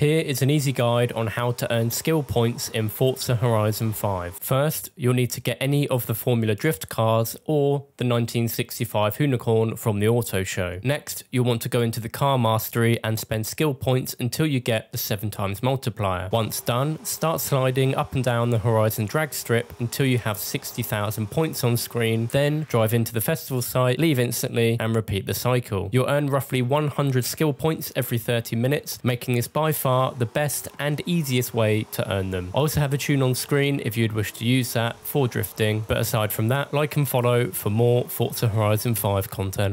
Here is an easy guide on how to earn skill points in Forza Horizon 5. First, you'll need to get any of the Formula Drift cars or the 1965 Hoonicorn from the auto show. Next, you'll want to go into the car mastery and spend skill points until you get the 7 times multiplier. Once done, start sliding up and down the Horizon drag strip until you have 60,000 points on screen, then drive into the festival site, leave instantly and repeat the cycle. You'll earn roughly 100 skill points every 30 minutes, making this by far the best and easiest way to earn them. I also have a tune on screen if you'd wish to use that for drifting, but aside from that, like and follow for more Forza Horizon 5 content.